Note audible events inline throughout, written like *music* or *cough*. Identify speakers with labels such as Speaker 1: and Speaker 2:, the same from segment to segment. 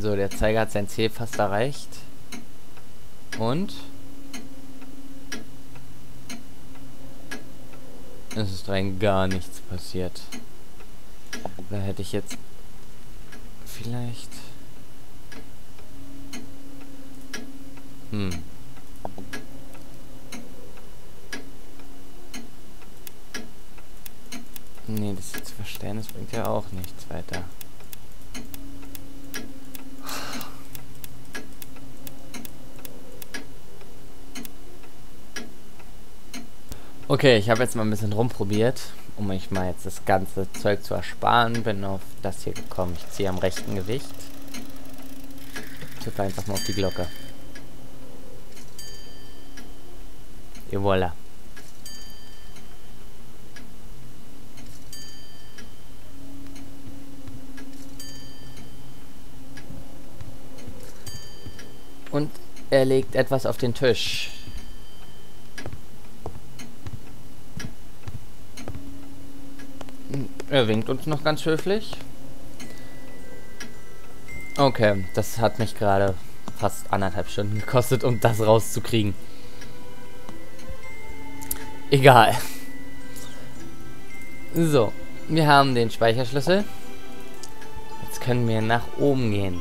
Speaker 1: So, der Zeiger hat sein Ziel fast erreicht. Und? Es ist rein gar nichts passiert. Da hätte ich jetzt vielleicht... Hm. Nee, das zu verstehen, das bringt ja auch nichts weiter. Okay, ich habe jetzt mal ein bisschen rumprobiert, um mich mal jetzt das ganze Zeug zu ersparen. Bin auf das hier gekommen. Ich ziehe am rechten Gewicht. Tippe einfach mal auf die Glocke. Et voilà. Und er legt etwas auf den Tisch. Er winkt uns noch ganz höflich. Okay, das hat mich gerade fast anderthalb Stunden gekostet, um das rauszukriegen. Egal. So, wir haben den Speicherschlüssel. Jetzt können wir nach oben gehen.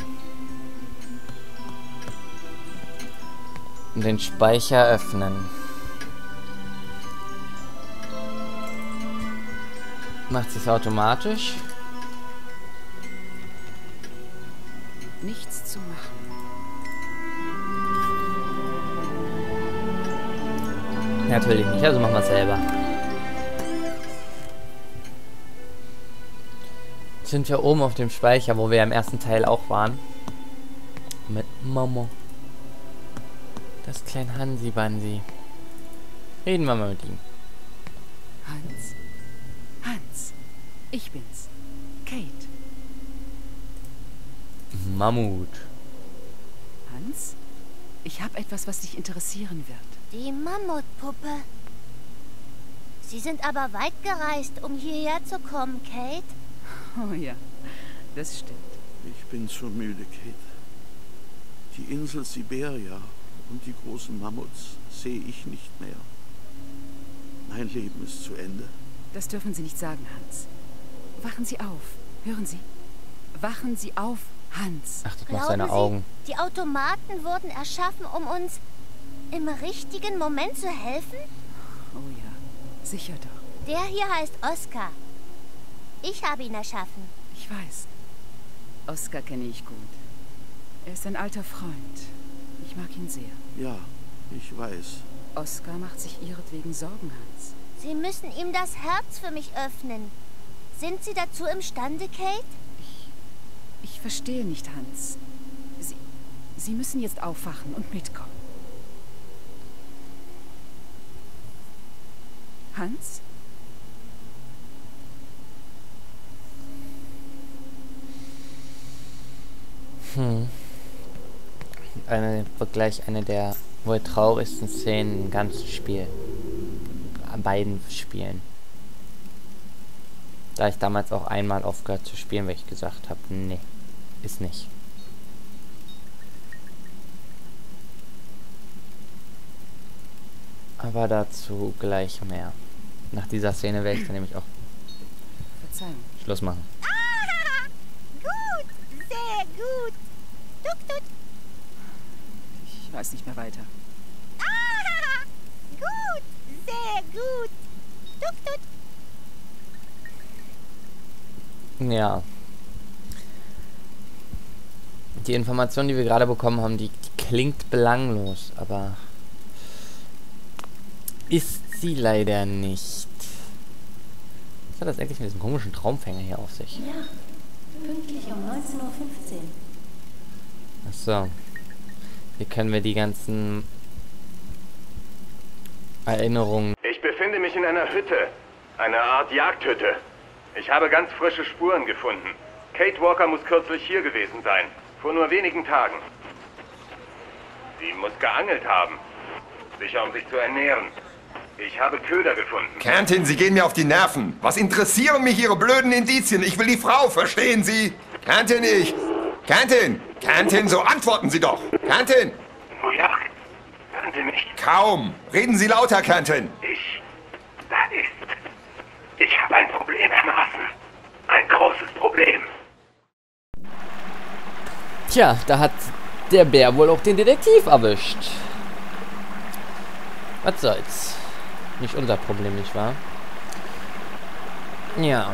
Speaker 1: Und den Speicher öffnen. Macht es automatisch?
Speaker 2: Nichts zu machen.
Speaker 1: Natürlich nicht, also machen wir es selber. Jetzt sind wir oben auf dem Speicher, wo wir im ersten Teil auch waren. Mit Momo. Das kleine Hansi Bansi. Reden wir mal mit ihm.
Speaker 2: Ich bin's. Kate.
Speaker 1: Mammut.
Speaker 2: Hans? Ich habe etwas, was dich interessieren wird.
Speaker 3: Die Mammutpuppe. Sie sind aber weit gereist, um hierher zu kommen, Kate.
Speaker 2: Oh ja, das stimmt.
Speaker 4: Ich bin zu müde, Kate. Die Insel Siberia und die großen Mammuts sehe ich nicht mehr. Mein Leben ist zu Ende.
Speaker 2: Das dürfen Sie nicht sagen, Hans. Wachen Sie auf. Hören Sie? Wachen Sie auf, Hans.
Speaker 1: Achtet mal auf
Speaker 3: Glauben
Speaker 1: seine
Speaker 3: Sie,
Speaker 1: Augen.
Speaker 3: die Automaten wurden erschaffen, um uns im richtigen Moment zu helfen?
Speaker 2: Oh ja, sicher doch.
Speaker 3: Der hier heißt Oskar. Ich habe ihn erschaffen.
Speaker 2: Ich weiß. Oskar kenne ich gut. Er ist ein alter Freund. Ich mag ihn sehr.
Speaker 4: Ja, ich weiß.
Speaker 2: Oskar macht sich ihretwegen Sorgen, Hans.
Speaker 3: Sie müssen ihm das Herz für mich öffnen. Sind Sie dazu imstande, Kate?
Speaker 2: Ich verstehe nicht, Hans. Sie, Sie müssen jetzt aufwachen und mitkommen. Hans?
Speaker 1: Hm. Eine, gleich eine der wohl traurigsten Szenen im ganzen Spiel. An beiden Spielen. Da ich damals auch einmal aufgehört zu spielen, weil ich gesagt habe, nee, ist nicht. Aber dazu gleich mehr. Nach dieser Szene werde ich dann nämlich auch
Speaker 2: Verzeihung.
Speaker 1: Schluss machen.
Speaker 3: Ah, gut, sehr gut. Tuk, tuk.
Speaker 2: Ich weiß nicht mehr weiter.
Speaker 3: Ah, gut, sehr gut. Tuk, tuk.
Speaker 1: Ja. Die Information, die wir gerade bekommen haben, die, die klingt belanglos, aber ist sie leider nicht. Was hat das eigentlich mit diesem komischen Traumfänger hier auf sich?
Speaker 5: Ja, pünktlich um 19.15 Uhr.
Speaker 1: Achso. Hier können wir die ganzen Erinnerungen.
Speaker 6: Ich befinde mich in einer Hütte. Eine Art Jagdhütte. Ich habe ganz frische Spuren gefunden. Kate Walker muss kürzlich hier gewesen sein. Vor nur wenigen Tagen. Sie muss geangelt haben. Sicher, um sich zu ernähren. Ich habe Köder gefunden.
Speaker 7: Cantin, Sie gehen mir auf die Nerven. Was interessieren mich Ihre blöden Indizien? Ich will die Frau, verstehen Sie? Cantin, ich. Cantin! Cantin, so antworten Sie doch! Cantin!
Speaker 6: York, hören Sie mich?
Speaker 7: Kaum! Reden Sie lauter, Cantin!
Speaker 6: Ich. Ich habe ein Problem, Herr Marson. Ein großes Problem.
Speaker 1: Tja, da hat der Bär wohl auch den Detektiv erwischt. Was soll's. Nicht unser Problem, nicht wahr? Ja.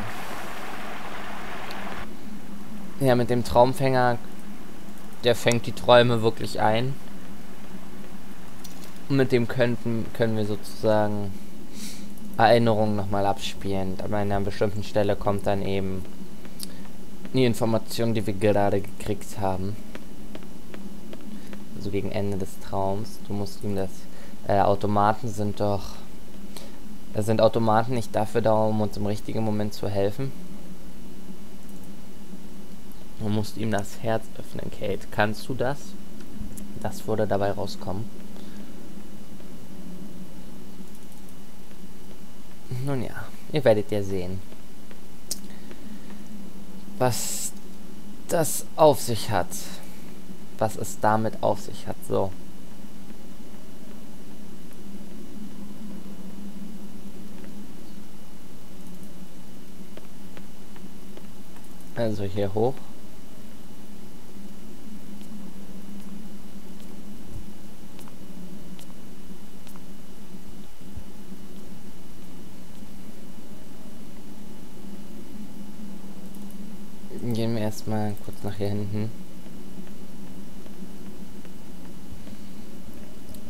Speaker 1: Ja, mit dem Traumfänger, der fängt die Träume wirklich ein. Und mit dem könnten, können wir sozusagen Erinnerungen nochmal abspielen. Aber an einer bestimmten Stelle kommt dann eben die Information, die wir gerade gekriegt haben. Also gegen Ende des Traums. Du musst ihm das... Äh, Automaten sind doch... Es sind Automaten nicht dafür da, um uns im richtigen Moment zu helfen. Du musst ihm das Herz öffnen, Kate. Kannst du das? Das würde dabei rauskommen. Nun ja, ihr werdet ja sehen, was das auf sich hat. Was es damit auf sich hat. So. Also hier hoch. Gehen wir erstmal kurz nach hier hinten.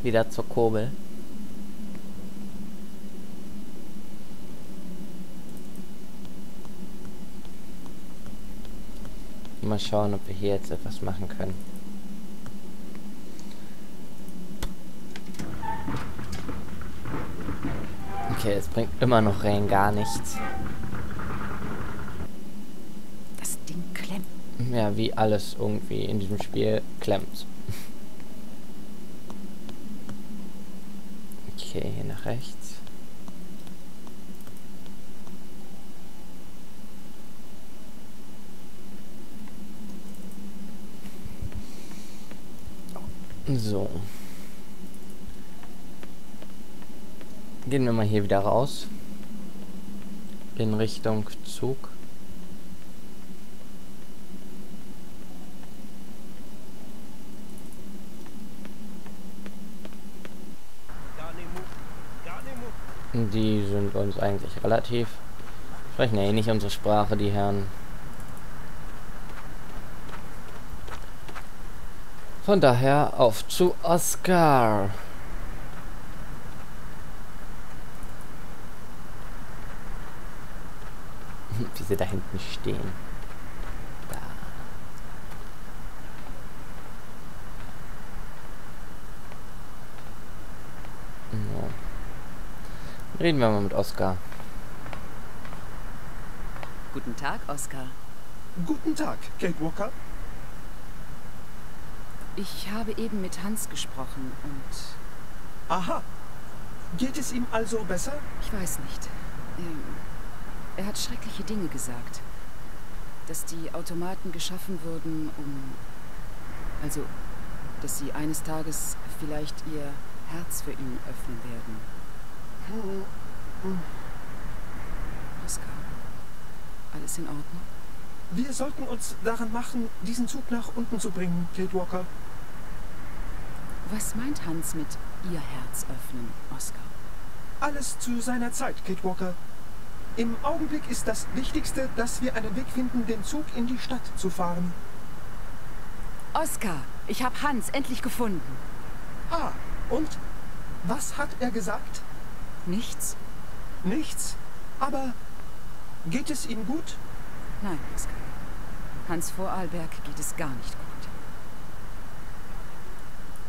Speaker 1: Wieder zur Kurbel. Mal schauen, ob wir hier jetzt etwas machen können. Okay, es bringt immer noch rein gar nichts.
Speaker 2: Das Ding klemmt.
Speaker 1: Ja, wie alles irgendwie in diesem Spiel klemmt. Okay, hier nach rechts. So. Gehen wir mal hier wieder raus. In Richtung Zug. Die sind uns eigentlich relativ. Sprechen ja eh nicht unsere Sprache, die Herren. Von daher auf zu Oscar. *laughs* Wie sie da hinten stehen. Da. So. Reden wir mal mit Oscar.
Speaker 2: Guten Tag, Oscar.
Speaker 8: Guten Tag, Kate Walker.
Speaker 2: Ich habe eben mit Hans gesprochen und
Speaker 8: Aha. Geht es ihm also besser?
Speaker 2: ich weiß nicht. Ähm, Er hat schreckliche Dinge gesagt. Dass die Automaten geschaffen wurden, um... Also, dass sie eines Tages vielleicht ihr Herz für ihn öffnen werden. Oscar, alles in Ordnung?
Speaker 8: Wir sollten uns daran machen, diesen Zug nach unten zu bringen, Kate Walker.
Speaker 2: Was meint Hans mit ihr Herz öffnen, Oscar?
Speaker 8: Alles zu seiner Zeit, Kate Walker. Im Augenblick ist das Wichtigste, dass wir einen Weg finden, den Zug in die Stadt zu fahren.
Speaker 2: Oscar, ich habe Hans endlich gefunden.
Speaker 8: Ah, und? Was hat er gesagt?
Speaker 2: Nichts?
Speaker 8: Nichts. Aber geht es ihm gut?
Speaker 2: Nein, Oscar. Hans Vorarlberg geht es gar nicht gut.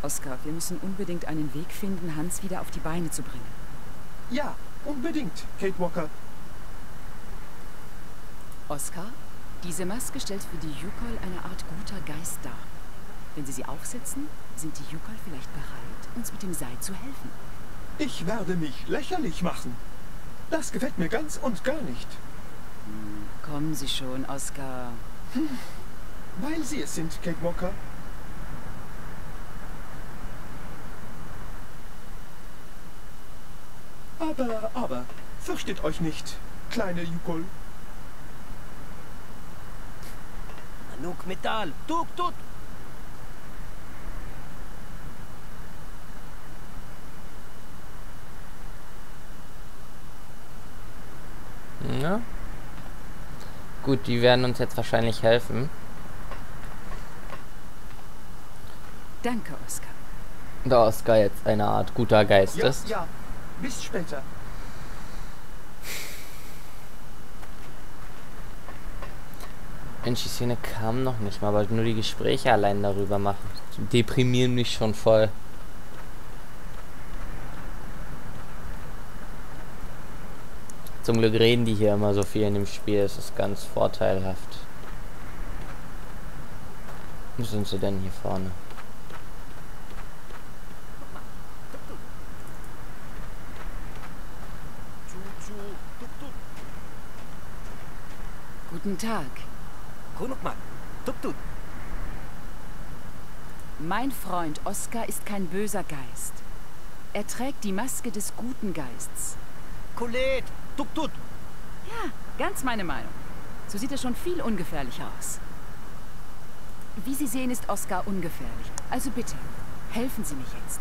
Speaker 2: Oscar, wir müssen unbedingt einen Weg finden, Hans wieder auf die Beine zu bringen.
Speaker 8: Ja, unbedingt, Kate Walker.
Speaker 2: Oscar, diese Maske stellt für die Yukol eine Art guter Geist dar. Wenn Sie sie aufsetzen, sind die Yukol vielleicht bereit, uns mit dem Seil zu helfen.
Speaker 8: Ich werde mich lächerlich machen. Das gefällt mir ganz und gar nicht.
Speaker 2: Kommen Sie schon, Oscar.
Speaker 8: Weil Sie es sind, Kate Walker. Aber, aber, fürchtet euch nicht, kleine Yukol.
Speaker 9: Manuk Metall, tuk tut.
Speaker 1: Ja. Gut, die werden uns jetzt wahrscheinlich helfen.
Speaker 2: Danke, Oskar.
Speaker 1: Da Oscar jetzt eine Art guter Geist
Speaker 8: Ja,
Speaker 1: ist.
Speaker 8: ja. Bis später.
Speaker 1: Mensch, die Szene kam noch nicht mal, aber nur die Gespräche allein darüber machen. Die deprimieren mich schon voll. Zum Glück reden die hier immer so viel in dem Spiel, es ist ganz vorteilhaft. Wo sind sie denn hier vorne?
Speaker 2: Guten Tag. Mein Freund Oskar ist kein böser Geist. Er trägt die Maske des guten Geists.
Speaker 9: Kulet, tuk tut.
Speaker 2: Ja, ganz meine Meinung. So sieht er schon viel ungefährlicher aus. Wie Sie sehen, ist Oskar ungefährlich. Also bitte, helfen Sie mich jetzt.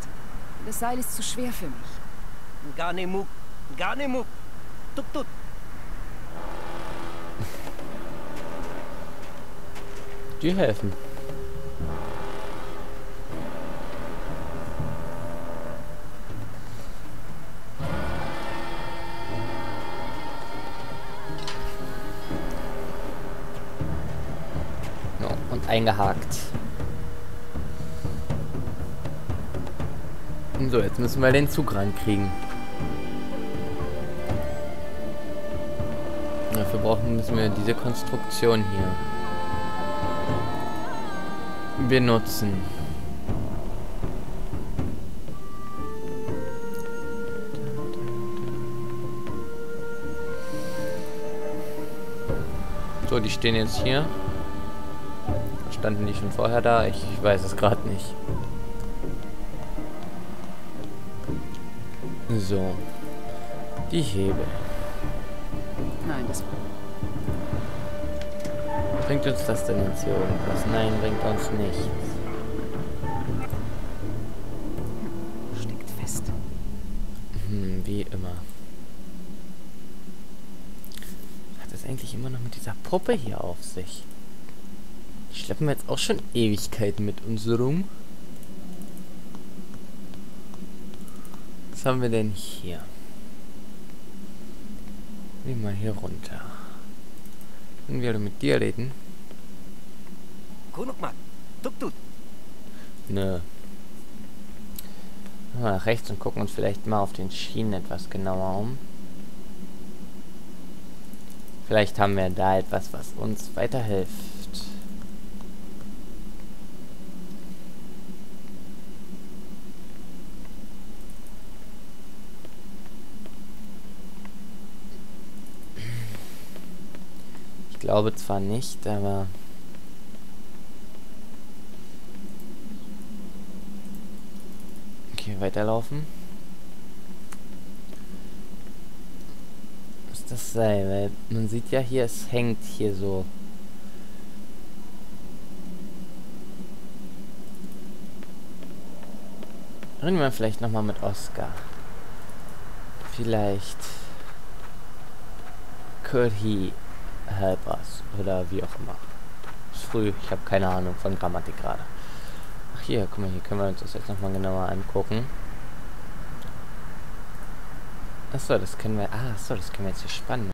Speaker 2: Das Seil ist zu schwer für mich.
Speaker 9: Ganemuk, Ganemuk, tuk tut.
Speaker 1: Die helfen. Eingehakt. So, jetzt müssen wir den Zug rankriegen. Dafür brauchen müssen wir diese Konstruktion hier benutzen. So, die stehen jetzt hier. Standen die schon vorher da? Ich weiß es gerade nicht. So. Die Hebel.
Speaker 2: Nein, das
Speaker 1: Bringt uns das denn jetzt hier irgendwas? Nein, bringt uns nichts.
Speaker 2: steckt fest.
Speaker 1: Hm, wie immer. Hat es eigentlich immer noch mit dieser Puppe hier auf sich? Schleppen wir jetzt auch schon Ewigkeiten mit uns rum. Was haben wir denn hier? Geh mal hier runter. Können wir mit dir reden? Nö. Wir nach rechts und gucken uns vielleicht mal auf den Schienen etwas genauer um. Vielleicht haben wir da etwas, was uns weiterhilft. Ich glaube zwar nicht, aber... Okay, weiterlaufen. Was das sei, weil man sieht ja hier, es hängt hier so. Reden wir vielleicht nochmal mit Oscar. Vielleicht could he help us oder wie auch immer. Ist früh, ich habe keine Ahnung von Grammatik gerade. Ach hier, guck mal, hier können wir uns das jetzt nochmal genauer angucken. Achso, das können wir. Ah, achso, das können wir jetzt hier spannen.